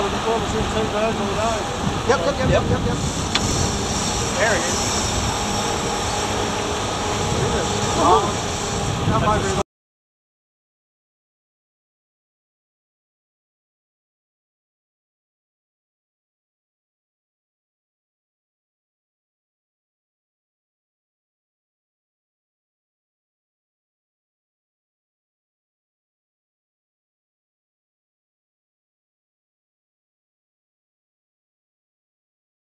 got it before machine two thousand on the dive. Yep, yep, yep, yep, yep, yep. There it is. That might be